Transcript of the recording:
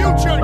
future.